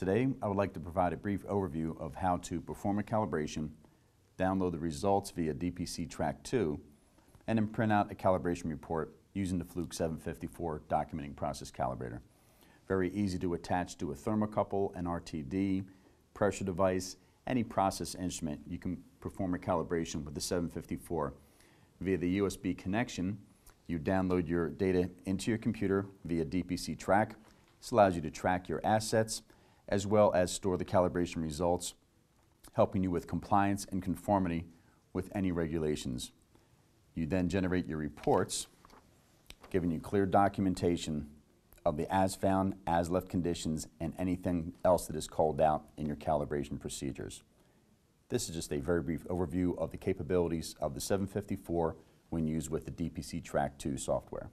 Today, I would like to provide a brief overview of how to perform a calibration, download the results via DPC Track 2, and then print out a calibration report using the Fluke 754 documenting process calibrator. Very easy to attach to a thermocouple, an RTD, pressure device, any process instrument. You can perform a calibration with the 754. Via the USB connection, you download your data into your computer via DPC Track. This allows you to track your assets as well as store the calibration results, helping you with compliance and conformity with any regulations. You then generate your reports, giving you clear documentation of the as found, as left conditions, and anything else that is called out in your calibration procedures. This is just a very brief overview of the capabilities of the 754 when used with the DPC Track 2 software.